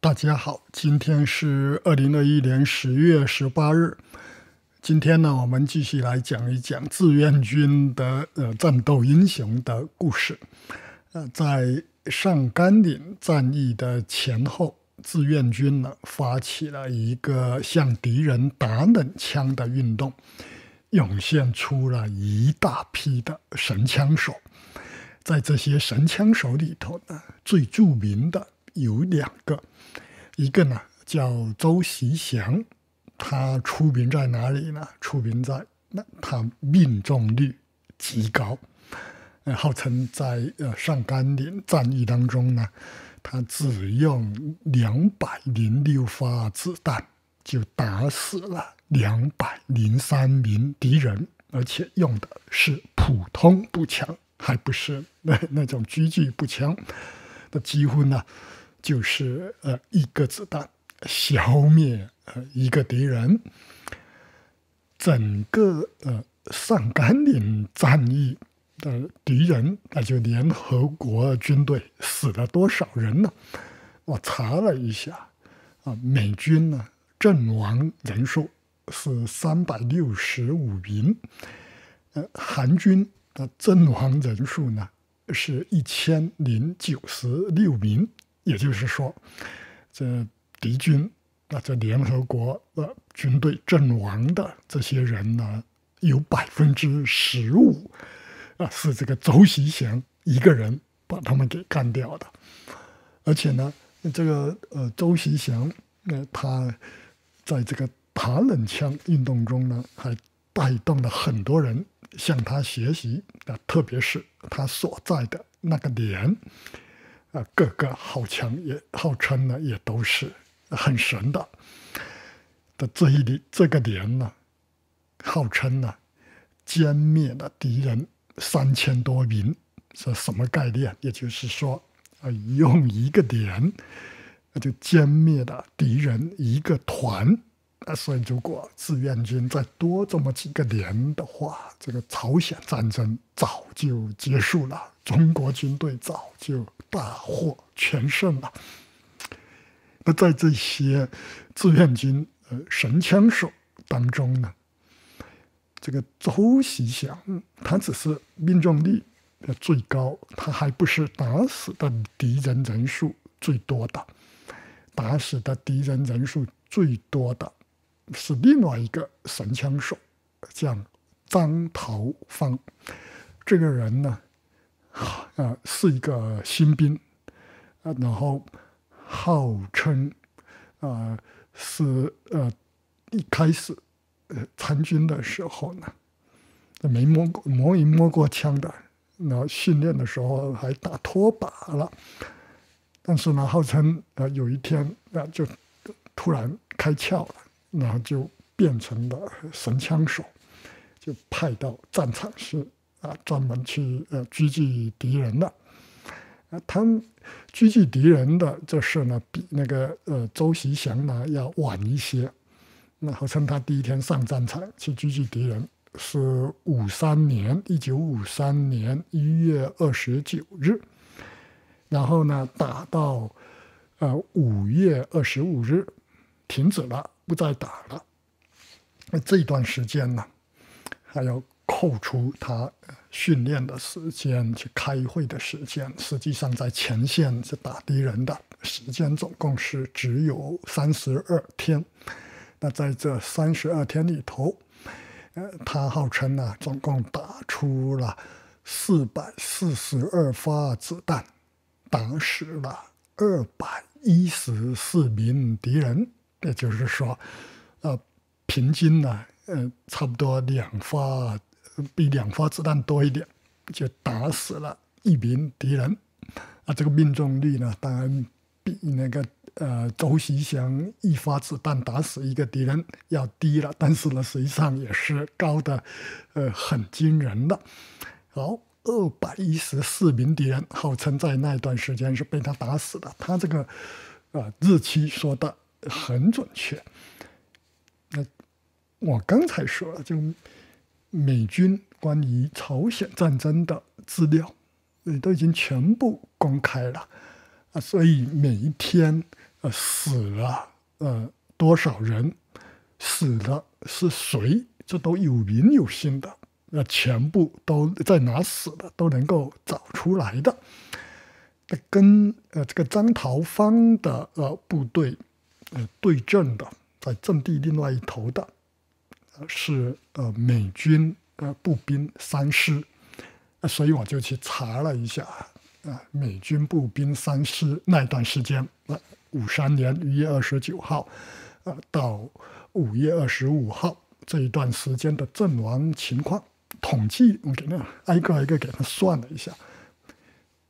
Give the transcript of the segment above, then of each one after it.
大家好，今天是二零二一年十月十八日。今天呢，我们继续来讲一讲志愿军的呃战斗英雄的故事。呃，在上甘岭战役的前后，志愿军呢发起了一个向敌人打冷枪的运动，涌现出了一大批的神枪手。在这些神枪手里头呢，最著名的有两个，一个呢叫周习祥，他出名在哪里呢？出名在那他命中率极高，呃，号称在呃上甘岭战役当中呢，他只用两百零六发子弹就打死了两百零三名敌人，而且用的是普通步枪。还不是那那种狙击步枪，那几乎呢就是呃一个子弹消灭呃一个敌人。整个呃上甘岭战役的敌人，那就联合国军队死了多少人呢？我查了一下啊，美军呢阵亡人数是三百六十五名，呃，韩军。的阵亡人数呢，是一千零九十六名，也就是说，这敌军啊，这联合国呃军队阵亡的这些人呢，有百分之十五啊，是这个周习祥一个人把他们给干掉的，而且呢，这个呃周习祥，那他在这个打冷枪运动中呢，还带动了很多人。向他学习啊，特别是他所在的那个连，啊，各个号枪也号称呢，也都是很神的。的这一里这个连呢，号称呢，歼灭了敌人三千多名，是什么概念？也就是说，啊，用一个连，那就歼灭了敌人一个团。那，所以如果志愿军再多这么几个连的话，这个朝鲜战争早就结束了，中国军队早就大获全胜了。那在这些志愿军呃神枪手当中呢，这个周习祥他只是命中率最高，他还不是打死的敌人人数最多的，打死的敌人人数最多的。是另外一个神枪手，叫张桃芳。这个人呢，啊，是一个新兵，啊，然后号称啊是呃一开始呃参军的时候呢，没摸过摸一摸过枪的，然后训练的时候还打拖把了，但是呢，号称啊有一天啊就突然开窍了。然后就变成了神枪手，就派到战场去啊，专门去呃狙击敌人的。啊，他们狙击敌人的这事呢，比那个呃周习祥呢要晚一些。那号称他第一天上战场去狙击敌人是五三年一九五三年一月二十九日，然后呢打到呃五月二十五日停止了。不再打了。那这段时间呢，还要扣除他训练的时间、去开会的时间。实际上，在前线是打敌人的时间，总共是只有三十二天。那在这三十二天里头，呃，他号称呢，总共打出了四百四十二发子弹，打死了二百一十四名敌人。也就是说，呃，平均呢，呃，差不多两发，比两发子弹多一点，就打死了一名敌人。啊，这个命中率呢，当然比那个呃周习祥一发子弹打死一个敌人要低了，但是呢，实际上也是高的，呃，很惊人的。好，二百一十四名敌人，号称在那段时间是被他打死的。他这个啊日期说的。很准确。那我刚才说了，就美军关于朝鲜战争的资料，呃，都已经全部公开了啊。所以每一天呃，死了呃多少人，死了是谁，这都有名有姓的，那全部都在哪死的都能够找出来的。跟呃这个张桃芳的呃部队呃对阵的，在阵地另外一头的，是呃美军呃步兵三师，所以我就去查了一下啊，美军步兵三师那段时间啊。五三年一月二十九号，呃，到五月二十五号这一段时间的阵亡情况统计，我给他挨个挨个给他算了一下，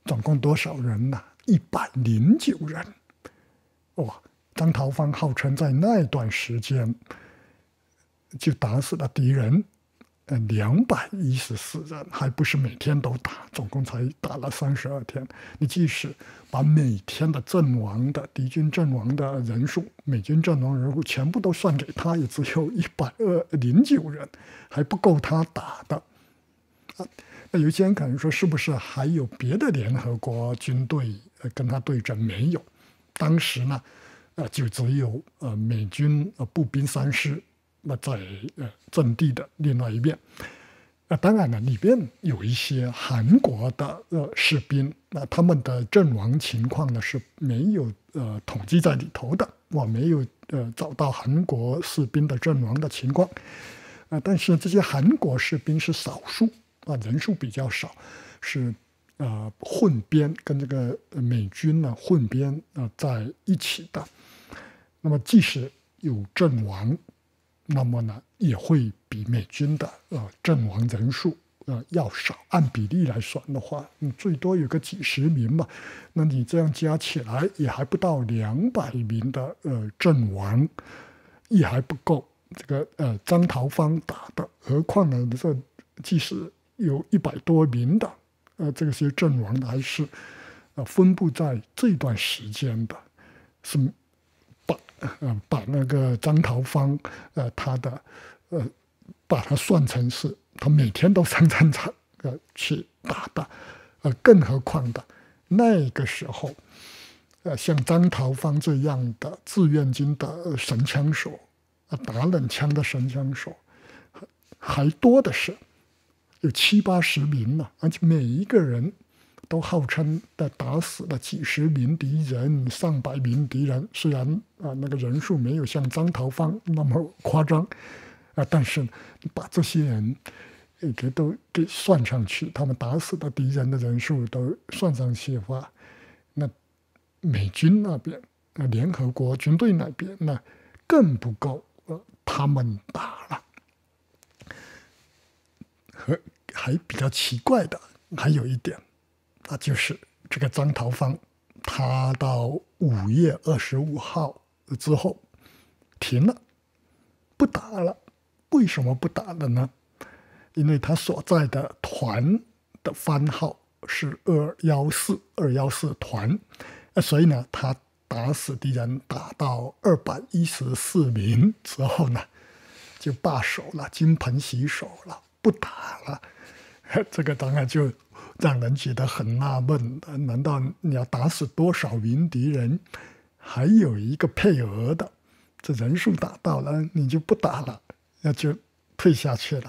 总共多少人呢？一百零九人。哇！张桃芳号称在那段时间就打死了敌人。呃，两百一十四人，还不是每天都打，总共才打了三十二天。你即使把每天的阵亡的敌军阵亡的人数、美军阵亡人数全部都算给他，也只有一百二零九人，还不够他打的。啊，那有些人可能说，是不是还有别的联合国军队跟他对阵？没有，当时呢，啊，就只有呃美军呃步兵三师。那在呃阵地的另外一边，那当然了，里边有一些韩国的呃士兵，那他们的阵亡情况呢是没有呃统计在里头的，我没有呃找到韩国士兵的阵亡的情况，啊，但是这些韩国士兵是少数啊，人数比较少，是呃混编跟这个美军呢混编啊在一起的，那么即使有阵亡。那么呢，也会比美军的呃阵亡人数呃要少。按比例来算的话，嗯，最多有个几十名吧。那你这样加起来也还不到两百名的呃阵亡，也还不够。这个呃张桃芳打的，何况呢这即使有一百多名的呃这些阵亡的，还是呃分布在这段时间的，是把。呃，把那个张桃芳，呃，他的，呃，把他算成是他每天都 上战场，呃，去打的，呃，更何况的那个时候，呃，像张桃芳这样的志愿军的神枪手，啊，打冷枪的神枪手，还多的是，有七八十名呢，而且每一个人。都号称的打死了几十名敌人、上百名敌人，虽然啊那个人数没有像张桃芳那么夸张，啊，但是把这些人给都给算上去，他们打死的敌人的人数都算上去的话，那美军那边、那联合国军队那边那更不够呃他们打了。和还比较奇怪的还有一点。那就是这个张桃芳，他到五月二十五号之后停了，不打了。为什么不打了呢？因为他所在的团的番号是二幺四二幺四团，所以呢，他打死敌人打到二百一十四名之后呢，就罢手了，金盆洗手了，不打了。这个当然就。让人觉得很纳闷，难道你要打死多少名敌人，还有一个配额的，这人数达到了，你就不打了，那就退下去了。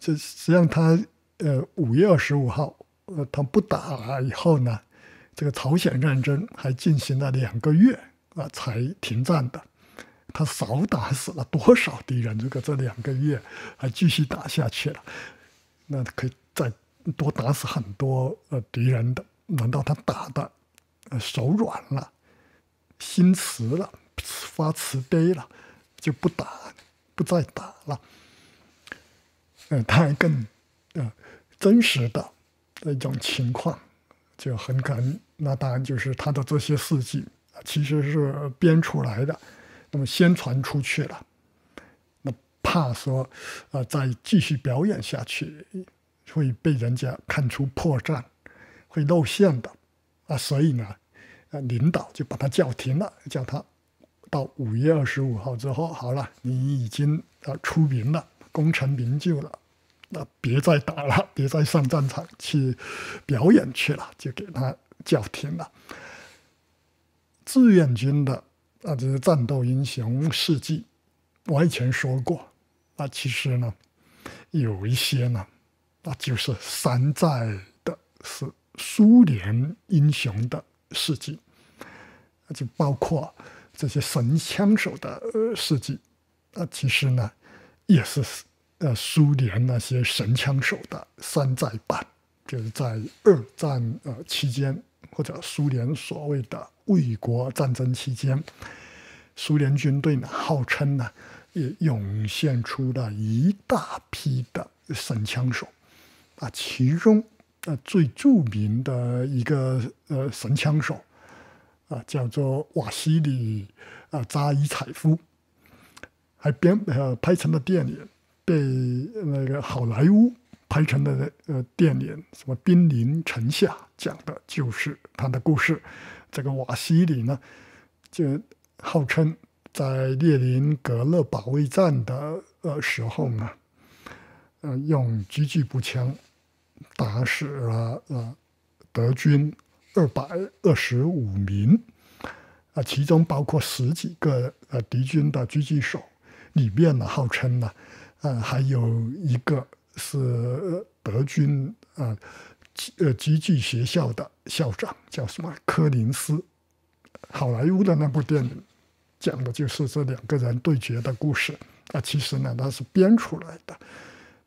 这实际上他呃五月二十五号，呃他不打了以后呢，这个朝鲜战争还进行了两个月啊才停战的。他少打死了多少敌人？如果这两个月还继续打下去了，那可以再。多打死很多呃敌人的，难道他打的呃手软了，心慈了，发慈悲了，就不打，不再打了？呃，他还更呃真实的一种情况，就很可能，那当然就是他的这些事迹其实是编出来的，那么宣传出去了，那怕说啊再继续表演下去。会被人家看出破绽，会露馅的啊！所以呢，呃，领导就把他叫停了，叫他到五月二十五号之后，好了，你已经啊出名了，功成名就了，那别再打了，别再上战场去表演去了，就给他叫停了。志愿军的啊，这些战斗英雄事迹，我以前说过啊，其实呢，有一些呢，那，就是山寨的，是苏联英雄的事迹，那就包括这些神枪手的事迹，啊，其实呢，也是呃苏联那些神枪手的山寨版。就是在二战呃期间，或者苏联所谓的卫国战争期间，苏联军队呢号称呢也涌现出了一大批的神枪手，啊，其中呃最著名的一个呃神枪手啊叫做瓦西里啊扎伊采夫，还编呃拍成了电影，被那个好莱坞。拍成的呃电影，什么《兵临城下》，讲的就是他的故事。这个瓦西里呢，就号称在列宁格勒保卫战的呃时候呢，呃，用狙击步枪打死了呃德军二百二十五名，啊，其中包括十几个呃敌军的狙击手，里面呢号称呢，呃，还有一个。是德军啊，呃，狙击学校的校长叫什么？柯林斯。好莱坞的那部电影讲的就是这两个人对决的故事啊。其实呢，那是编出来的。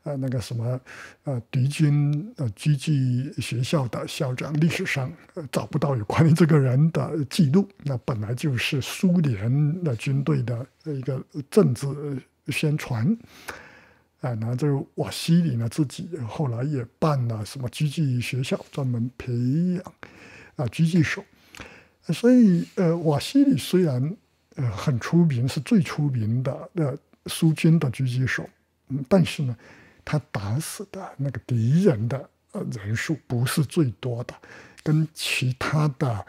啊，那个什么，呃，敌军呃狙击学校的校长，历史上找不到有关于这个人的记录。那本来就是苏联的军队的一个政治宣传。啊，那这个瓦西里呢，自己后来也办了什么狙击学校，专门培养啊狙击手。所以，呃，瓦西里虽然呃很出名，是最出名的呃苏军的狙击手，嗯，但是呢，他打死的那个敌人的呃人数不是最多的，跟其他的。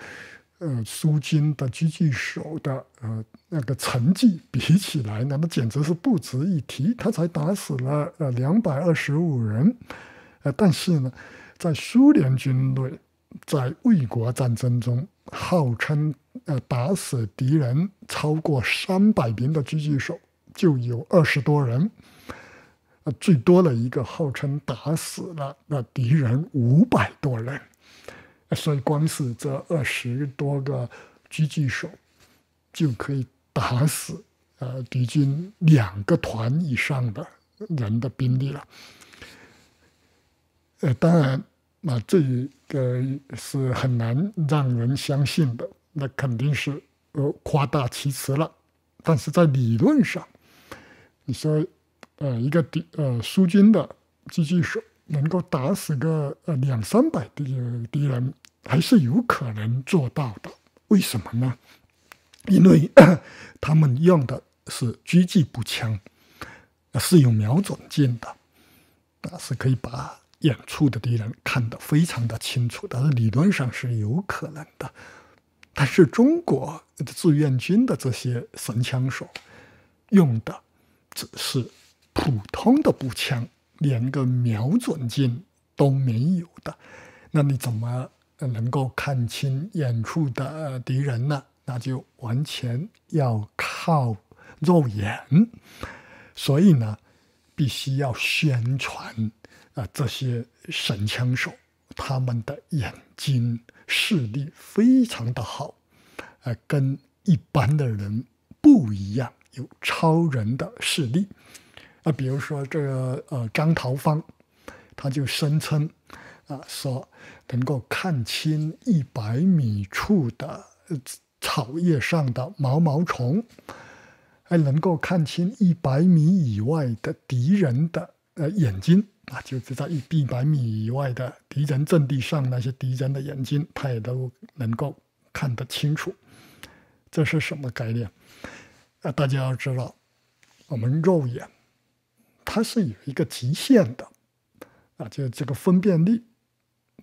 呃，苏军的狙击手的呃那个成绩比起来呢，那简直是不值一提。他才打死了呃两百二十五人，呃，但是呢，在苏联军队在卫国战争中，号称呃打死敌人超过三百名的狙击手就有二十多人，呃，最多的一个号称打死了那敌人五百多人。所以，光是这二十多个狙击手就可以打死呃敌军两个团以上的人的兵力了。呃，当然，那这个是很难让人相信的，那肯定是呃夸大其词了。但是在理论上，你说呃一个敌呃苏军的狙击手能够打死个呃两三百的敌人。还是有可能做到的，为什么呢？因为他们用的是狙击步枪，是有瞄准镜的，啊，是可以把远处的敌人看得非常的清楚的，理论上是有可能的。但是中国志愿军的这些神枪手用的只是普通的步枪，连个瞄准镜都没有的，那你怎么？能够看清远处的敌人呢，那就完全要靠肉眼。所以呢，必须要宣传啊，这些神枪手他们的眼睛视力非常的好，呃，跟一般的人不一样，有超人的视力。啊，比如说这个呃张桃芳，他就声称。啊，说能够看清一百米处的草叶上的毛毛虫，还能够看清一百米以外的敌人的呃眼睛啊，就是在一一百米以外的敌人阵地上那些敌人的眼睛，他也都能够看得清楚。这是什么概念？啊，大家要知道，我们肉眼它是有一个极限的啊，就这个分辨率。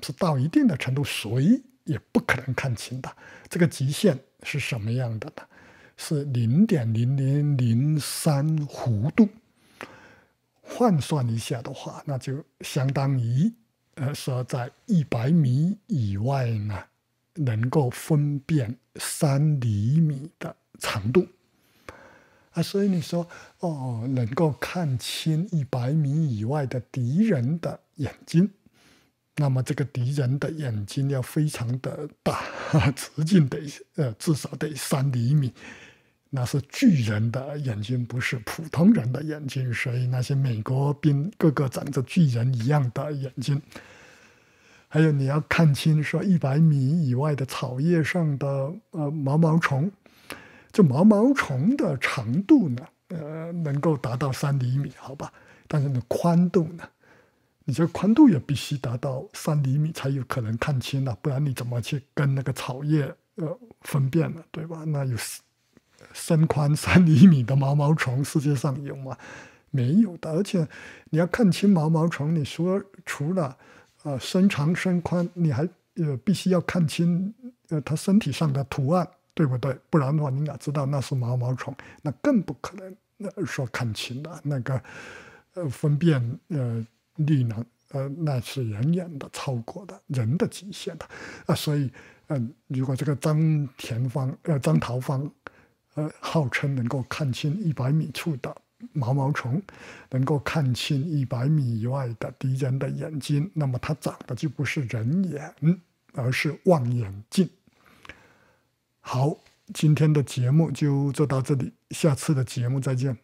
是到一定的程度，谁也不可能看清的。这个极限是什么样的呢？是零点零零零三弧度。换算一下的话，那就相当于，呃，说在一百米以外呢，能够分辨三厘米的长度。啊，所以你说哦，能够看清一百米以外的敌人的眼睛，那么这个敌人的眼睛要非常的大，直径得呃至少得三厘米，那是巨人的眼睛，不是普通人的眼睛。所以那些美国兵个个长着巨人一样的眼睛。还有你要看清说一百米以外的草叶上的呃毛毛虫。这毛毛虫的长度呢，呃，能够达到三厘米，好吧？但是呢，宽度呢，你这宽度也必须达到三厘米才有可能看清了，不然你怎么去跟那个草叶呃分辨呢？对吧？那有身宽三厘米的毛毛虫，世界上有吗？没有的。而且你要看清毛毛虫，你说除了呃身长身宽，你还呃必须要看清呃它身体上的图案。对不对？不然的话，你哪知道那是毛毛虫？那更不可能。那说看清了那个，呃，分辨呃力能，呃，那是远远的超过的人的极限的啊。所以，嗯，如果这个张田芳，呃，张桃芳，呃，号称能够看清一百米处的毛毛虫，能够看清一百米以外的敌人的眼睛，那么它长的就不是人眼，而是望远镜。好，今天的节目就做到这里，下次的节目再见。